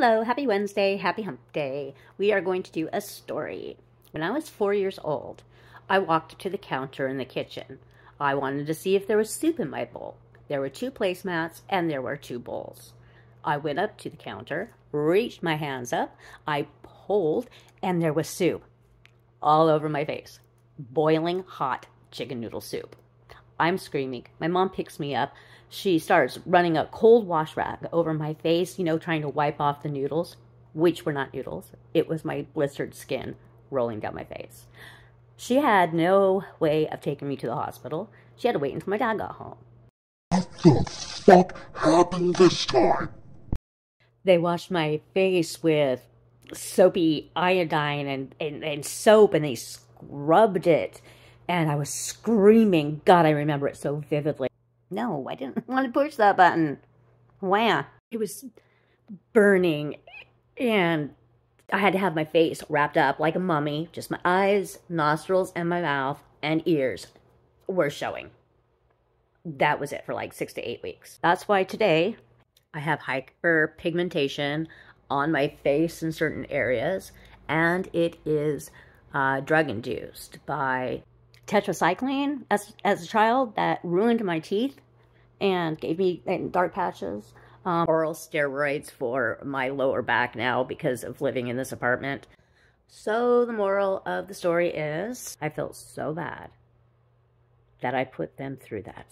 Hello, happy Wednesday, happy hump day. We are going to do a story. When I was four years old, I walked to the counter in the kitchen. I wanted to see if there was soup in my bowl. There were two placemats and there were two bowls. I went up to the counter, reached my hands up, I pulled, and there was soup all over my face. Boiling hot chicken noodle soup. I'm screaming. My mom picks me up. She starts running a cold wash rag over my face, you know, trying to wipe off the noodles, which were not noodles. It was my blistered skin rolling down my face. She had no way of taking me to the hospital. She had to wait until my dad got home. What the fuck happened this time? They washed my face with soapy iodine and, and, and soap and they scrubbed it and I was screaming. God, I remember it so vividly. No, I didn't want to push that button. Wow. It was burning, and I had to have my face wrapped up like a mummy. Just my eyes, nostrils, and my mouth and ears were showing. That was it for like six to eight weeks. That's why today I have hyperpigmentation on my face in certain areas, and it is uh, drug induced by tetracycline as, as a child that ruined my teeth and gave me dark patches. Um, oral steroids for my lower back now because of living in this apartment. So the moral of the story is I felt so bad that I put them through that.